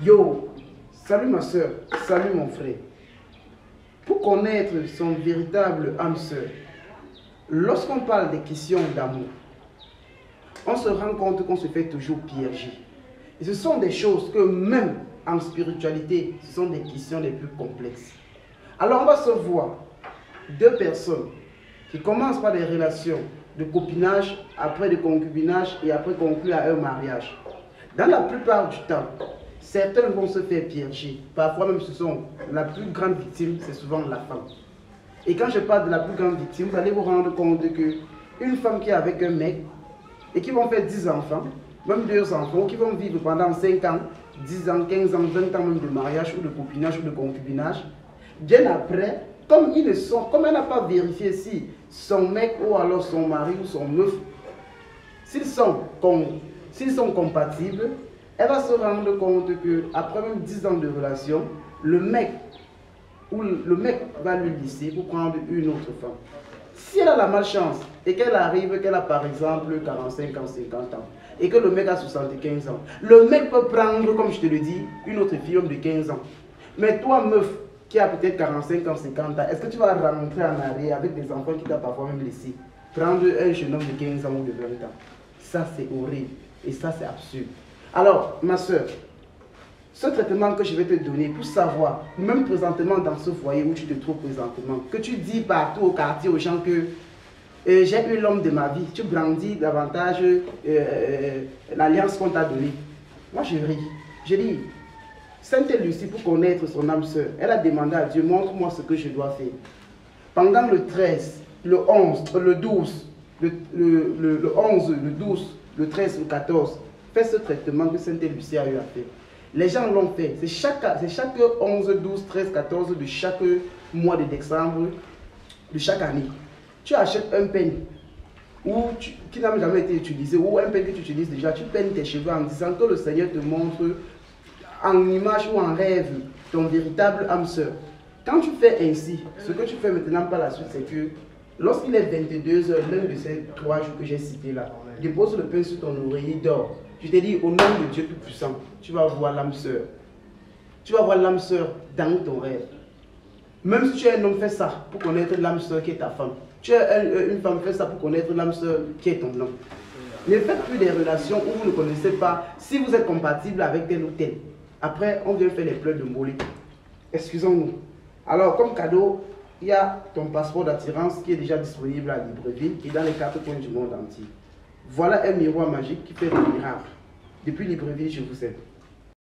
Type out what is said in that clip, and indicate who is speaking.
Speaker 1: Yo, salut ma soeur, salut mon frère. Pour connaître son véritable âme sœur, lorsqu'on parle des questions d'amour, on se rend compte qu'on se fait toujours piéger. Et ce sont des choses que même en spiritualité, ce sont des questions les plus complexes. Alors on va se voir deux personnes qui commencent par des relations de copinage, après de concubinage et après conclure à un mariage. Dans la plupart du temps, certains vont se faire piéger. Parfois même ce sont la plus grande victime, c'est souvent la femme. Et quand je parle de la plus grande victime, vous allez vous rendre compte que une femme qui est avec un mec et qui vont faire 10 enfants, même deux enfants, qui vont vivre pendant 5 ans, 10 ans, 15 ans, 20 ans même de mariage ou de copinage ou de concubinage, bien après, comme ils ne sont, comme elle n'a pas vérifié si son mec ou alors son mari ou son meuf, s'ils sont, s'ils sont compatibles, elle va se rendre compte que après même 10 ans de relation, le mec ou le mec va lui laisser pour prendre une autre femme. Si elle a la malchance et qu'elle arrive, qu'elle a par exemple 45 ans, 50 ans, et que le mec a 75 ans, le mec peut prendre, comme je te le dis, une autre fille de 15 ans. Mais toi, meuf, qui a peut-être 45 ans, 50 ans, est-ce que tu vas rentrer en arrière avec des enfants qui t'ont parfois même laissé Prendre un jeune homme de 15 ans ou de 20 ans? Ça, c'est horrible. Et ça, c'est absurde. Alors, ma soeur, ce traitement que je vais te donner pour savoir, même présentement dans ce foyer où tu te trouves présentement, que tu dis partout au quartier aux gens que euh, j'ai eu l'homme de ma vie, tu brandis davantage euh, euh, l'alliance qu'on t'a donnée. Moi, je ris. Je dis, Sainte Lucie, pour connaître son âme sœur, elle a demandé à Dieu, montre-moi ce que je dois faire. Pendant le 13, le 11, le 12, le, le 11, le 12, le 13, le 14, fais ce traitement que Sainte Lucie a eu à faire. Les gens l'ont fait. C'est chaque, chaque 11, 12, 13, 14 de chaque mois de décembre de chaque année. Tu achètes un peigne qui n'a jamais été utilisé ou un peigne que tu utilises déjà, tu peignes tes cheveux en disant que le Seigneur te montre en image ou en rêve ton véritable âme sœur. Quand tu fais ainsi, ce que tu fais maintenant par la suite, c'est que lorsqu'il est 22h, l'un de ces trois jours que j'ai cités là, dépose le pain sur ton oreiller, dors. Je te dis, au nom de Dieu Tout-Puissant, tu vas voir l'âme sœur. Tu vas voir l'âme sœur dans ton rêve. Même si tu es un homme, fais ça pour connaître l'âme sœur qui est ta femme. Tu es euh, une femme, fais ça pour connaître l'âme sœur qui est ton homme. Ne faites plus des relations où vous ne connaissez pas si vous êtes compatible avec tel ou tel. Après, on vient faire les pleurs de molly. Excusons-nous. Alors, comme cadeau, il y a ton passeport d'attirance qui est déjà disponible à Libreville et dans les quatre coins du monde entier. Voilà un miroir magique qui fait des miracles. Depuis Libreville, je vous aime.